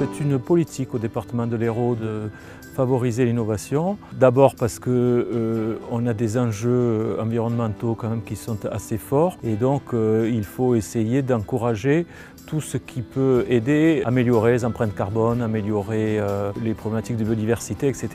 C'est une politique au département de l'Hérault de favoriser l'innovation. D'abord parce qu'on euh, a des enjeux environnementaux quand même qui sont assez forts et donc euh, il faut essayer d'encourager tout ce qui peut aider à améliorer les empreintes carbone, améliorer euh, les problématiques de biodiversité, etc.